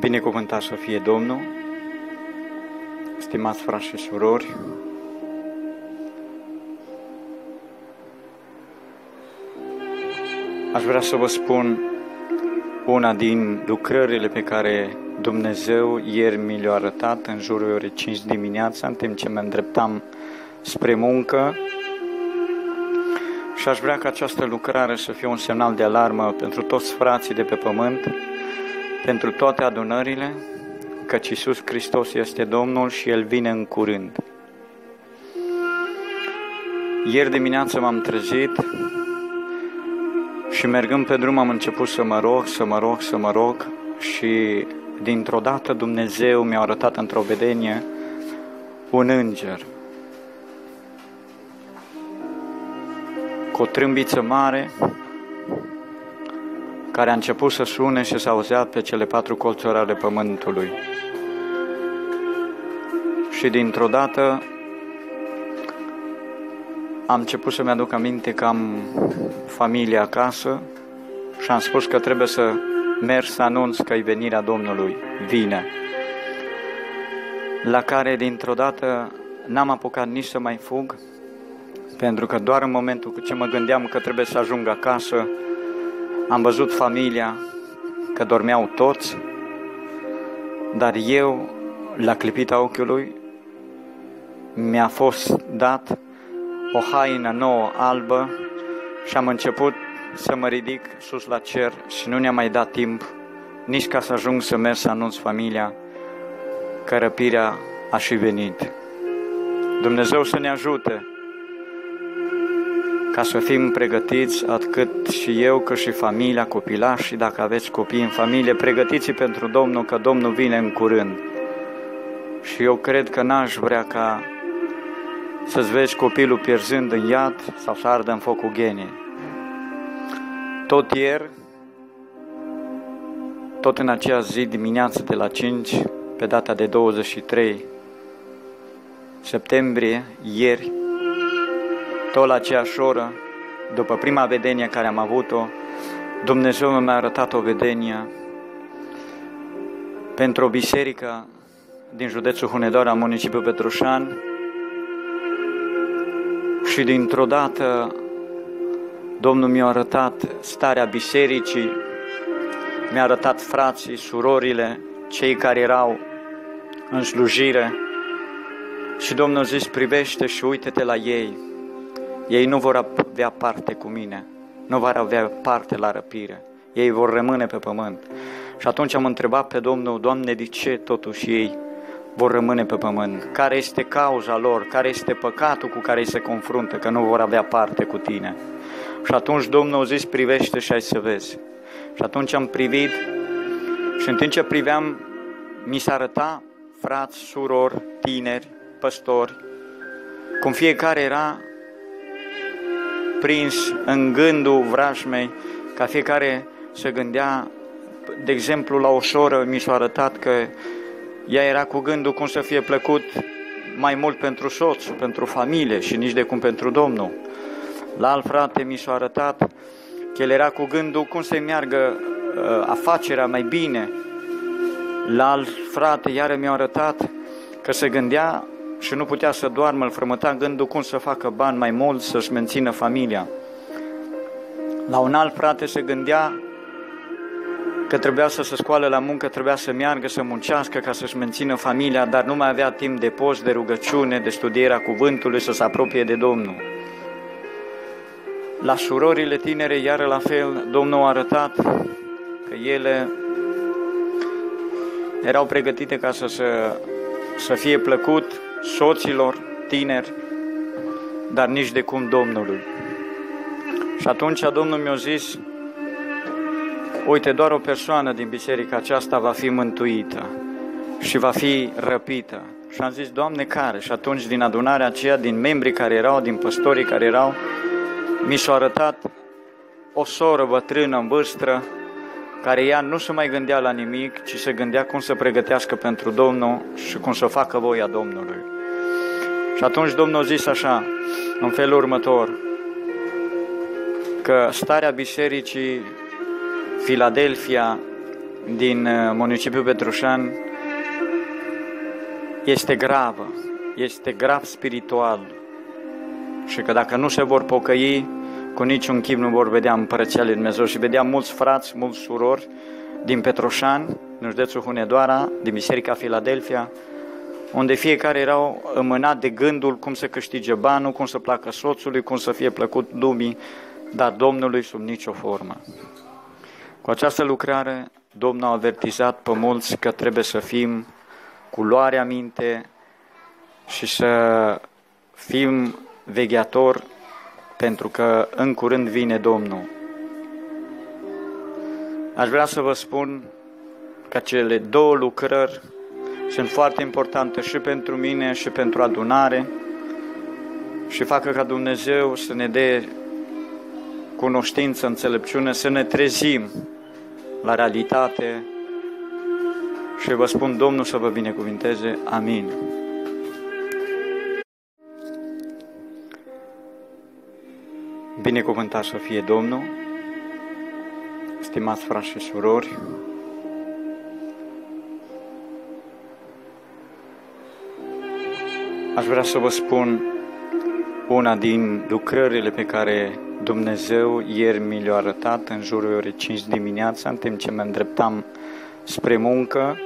Binecuvântat să fie Domnul, stimați frați și surori, aș vrea să vă spun una din lucrările pe care Dumnezeu ieri mi le-a arătat în jurul orei 5 dimineața, în timp ce mă îndreptam spre muncă. Și aș vrea ca această lucrare să fie un semnal de alarmă pentru toți frații de pe pământ, pentru toate adunările, căci Iisus Hristos este Domnul și El vine în curând. Ieri dimineață m-am trezit și mergând pe drum am început să mă rog, să mă rog, să mă rog și dintr-o dată Dumnezeu mi-a arătat într-o vedenie un înger cu o trâmbiță mare care a început să sune și s-a auzea pe cele patru colțuri ale pământului. Și dintr-o dată am început să-mi aduc aminte că am familie acasă și am spus că trebuie să merg să anunț că e venirea Domnului, vine. La care dintr-o dată n-am apucat nici să mai fug, pentru că doar în momentul cu ce mă gândeam că trebuie să ajung acasă, am văzut familia, că dormeau toți, dar eu, la clipita ochiului, mi-a fost dat o haină nouă albă și am început să mă ridic sus la cer și nu ne-a mai dat timp nici ca să ajung să merg să anunț familia că răpirea a și venit. Dumnezeu să ne ajute ca să fim pregătiți atât și eu cât și familia, copilași, dacă aveți copii în familie, pregătiți pentru Domnul, că Domnul vine în curând. Și eu cred că n-aș vrea ca să-ți vezi copilul pierzând în iad sau să ardă în focul genie. Tot ieri, tot în aceea zi dimineață de la 5, pe data de 23 septembrie, ieri, tot la aceeași oră, după prima vedenie care am avut-o, Dumnezeu mi-a arătat o vedenie pentru o biserică din județul Hunedoara, municipiul Petrușan, și dintr-o dată Domnul mi-a arătat starea bisericii, mi-a arătat frații, surorile, cei care erau în slujire și Domnul zis, privește și uite-te la ei. Ei nu vor avea parte cu mine, nu vor avea parte la răpire. Ei vor rămâne pe pământ. Și atunci am întrebat pe Domnul, Doamne, de ce totuși ei vor rămâne pe pământ? Care este cauza lor? Care este păcatul cu care ei se confruntă, că nu vor avea parte cu tine? Și atunci Domnul a zis, privește și ai să vezi. Și atunci am privit și în timp ce priveam, mi s-a arăta frați, surori, tineri, păstori, cum fiecare era prins în gândul vrajmei, ca fiecare să gândea, de exemplu, la o soră mi s-a arătat că ea era cu gândul cum să fie plăcut mai mult pentru soț, pentru familie și nici de cum pentru Domnul. La alt frate mi s-a arătat că el era cu gândul cum să meargă uh, afacerea mai bine. La alt frate iară mi-a arătat că se gândea și nu putea să doarmă, îl frămăta gândul cum să facă bani mai mult, să-și mențină familia. La un alt frate se gândea că trebuia să se scoale la muncă, trebuia să meargă, să muncească ca să-și mențină familia, dar nu mai avea timp de post, de rugăciune, de studierea cuvântului, să se apropie de Domnul. La surorile tinere, iar la fel, Domnul a arătat că ele erau pregătite ca să, să, să fie plăcut soților tineri, dar nici de cum Domnului. Și atunci Domnul mi-a zis, uite, doar o persoană din biserica aceasta va fi mântuită și va fi răpită. Și am zis, Doamne, care? Și atunci din adunarea aceea, din membrii care erau, din păstorii care erau, mi s-a arătat o soră bătrână în vârstă, care ea nu se mai gândea la nimic, ci se gândea cum să pregătească pentru Domnul și cum să facă voia Domnului. Și atunci Domnul a zis așa, în felul următor, că starea bisericii Filadelfia din uh, municipiul Petrușan este gravă, este grav spiritual și că dacă nu se vor pocăi, cu niciun chip nu vor vedea împărăția lui Dumnezeu și vedeam mulți frați, mulți surori din Petroșan, în județul Hunedoara, din Biserica Filadelfia, unde fiecare erau îmânat de gândul cum să câștige banul, cum să placă soțului, cum să fie plăcut lumii, dar Domnului sub nicio formă. Cu această lucrare, Domnul a avertizat pe mulți că trebuie să fim cu luarea minte și să fim vegheatori pentru că în curând vine Domnul. Aș vrea să vă spun că cele două lucrări sunt foarte importante și pentru mine și pentru adunare și facă ca Dumnezeu să ne dea cunoștință, înțelepciune, să ne trezim la realitate și vă spun Domnul să vă binecuvinteze. Amin. Binecuvântat să fie Domnul, stimați frați și surori, aș vrea să vă spun una din lucrările pe care Dumnezeu ieri mi le-a arătat în jurul orei 5 dimineața, în timp ce mă îndreptam spre muncă,